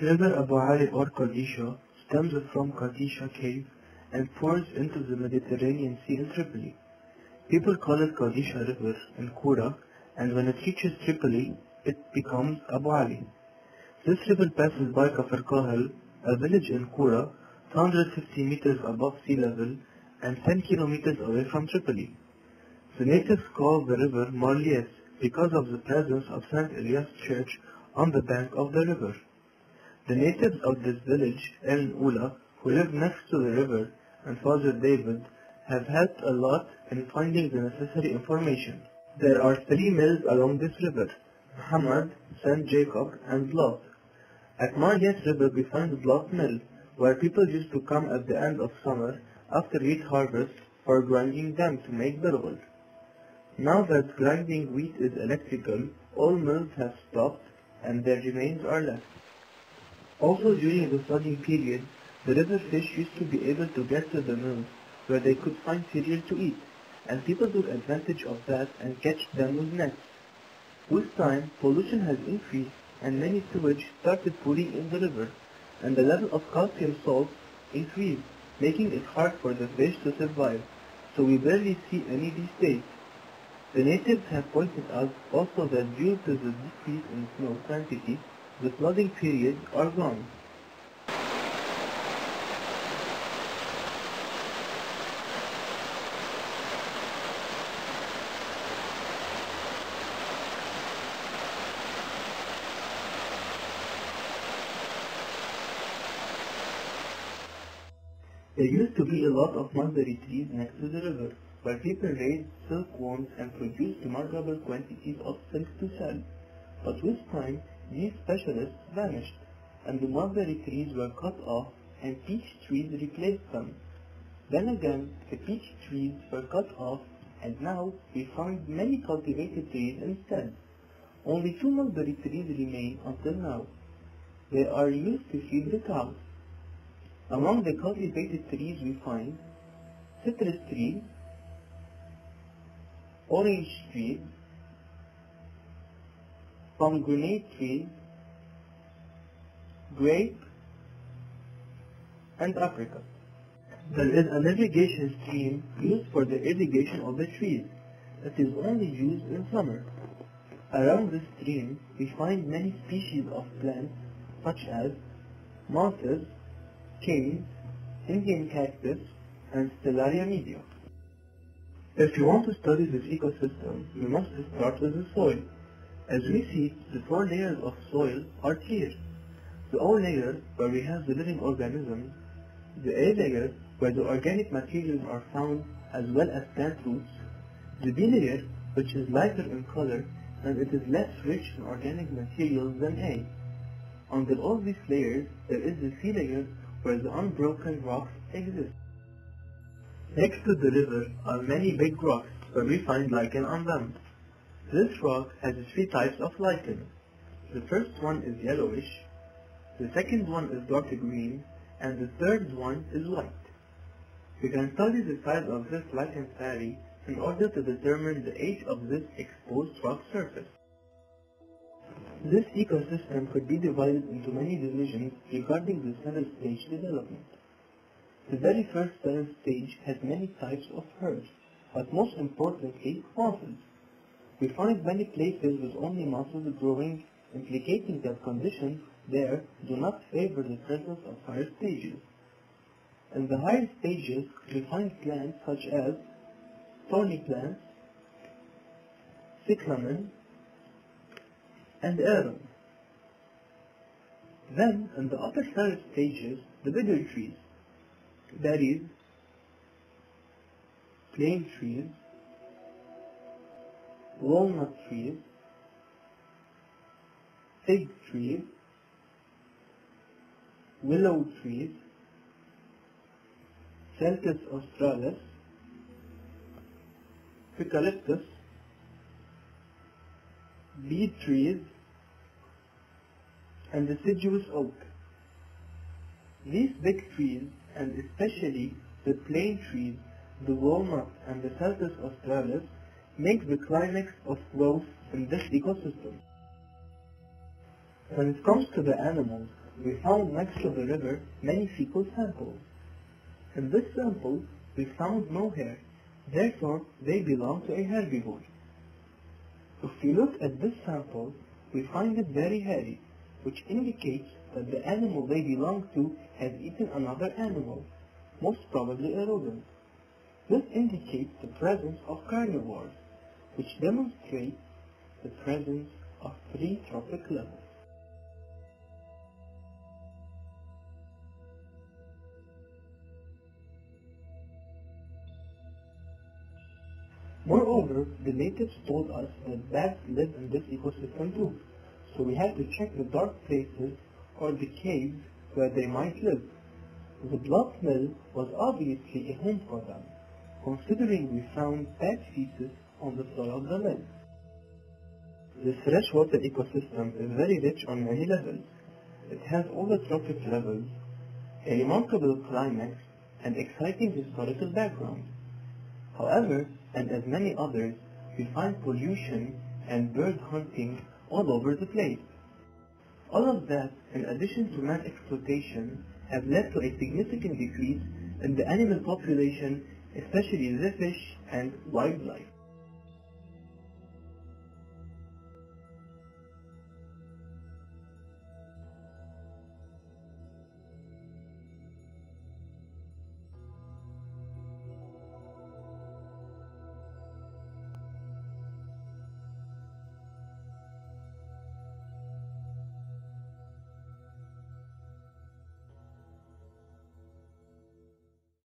River Abu Ali or Qadisha stems from Qadisha cave and pours into the Mediterranean Sea in Tripoli. People call it Qadisha River in Qura and when it reaches Tripoli, it becomes Abu Ali. This river passes by Kafr Kahal, a village in Qura, 250 meters above sea level and 10 kilometers away from Tripoli. The natives call the river Mar Elias because of the presence of St. Elias Church on the bank of the river. The natives of this village, El Ula, who live next to the river, and Father David, have helped a lot in finding the necessary information. There are three mills along this river, Muhammad, St. Jacob, and Blot. At Mar Elias River we find Blot Mill, where people used to come at the end of summer after wheat harvest for grinding them to make bilwal. Now that grinding wheat is electrical, all mills have stopped and their remains are left. Also during the flooding period, the river fish used to be able to get to the mills where they could find cereal to eat, and people took advantage of that and catch them with nets. With time, pollution has increased and many sewage started pooling in the river, and the level of calcium salt increased, making it hard for the fish to survive, so we barely see any these days. The natives have pointed out also that due to the decrease in snow quantity, the flooding periods are gone. There used to be a lot of mulberry trees next to the river, where people raised silkworms and produced remarkable quantities of silk to sell. But with time, these specialists vanished, and the mulberry trees were cut off and peach trees replaced them. Then again, the peach trees were cut off, and now we find many cultivated trees instead. Only two mulberry trees remain until now. They are used to feed the cows. Among the cultivated trees we find citrus trees, orange trees, pomegranate trees, grape, and apricot. There is an irrigation stream used for the irrigation of the trees. that is only used in summer. Around this stream we find many species of plants such as mosses, canes, Indian cactus, and Stellaria media. If you want to study this ecosystem, you must start with the soil. As we see, the four layers of soil are clear. The O layer, where we have the living organisms, the A layer, where the organic materials are found as well as plant roots, the B layer, which is lighter in color and it is less rich in organic materials than A. Under all these layers, there is the C layer, where the unbroken rocks exist. Next to the river are many big rocks where we find lichen on them. This rock has three types of lichen. The first one is yellowish, the second one is dark green, and the third one is white. We can study the size of this lichen vary in order to determine the age of this exposed rock surface. This ecosystem could be divided into many divisions regarding the seral stage development. The very first seral stage has many types of herbs, but most importantly, mosses. We find many places with only mosses growing, implicating that conditions there do not favor the presence of higher stages. In the higher stages, we find plants such as thorny plants, cyclamen, and arum. Then, in the upper third stages, the bigger trees, that is, plane trees, walnut trees, fig trees, willow trees, Celtis australis, eucalyptus, beech trees, and deciduous oak. These big trees, and especially the plane trees, the walnut and the Celtis australis, make the climax of growth in this ecosystem. When it comes to the animals, we found next to the river many fecal samples. In this sample, we found no hair, therefore they belong to a herbivore. If we look at this sample, we find it very hairy, which indicates that the animal they belong to has eaten another animal, most probably a rodent. This indicates the presence of carnivores, which demonstrates the presence of three trophic levels. Moreover, the natives told us that bats live in this ecosystem too, so we had to check the dark places or the caves where they might live. The blood mill was obviously a home for them, considering we found bat feces on the floor of the mill. This freshwater ecosystem is very rich on many levels. It has all the trophic levels, a remarkable climax, and exciting historical background. However, and as many others, we find pollution and bird hunting all over the place. All of that, in addition to man exploitation, have led to a significant decrease in the animal population, especially the fish and wildlife.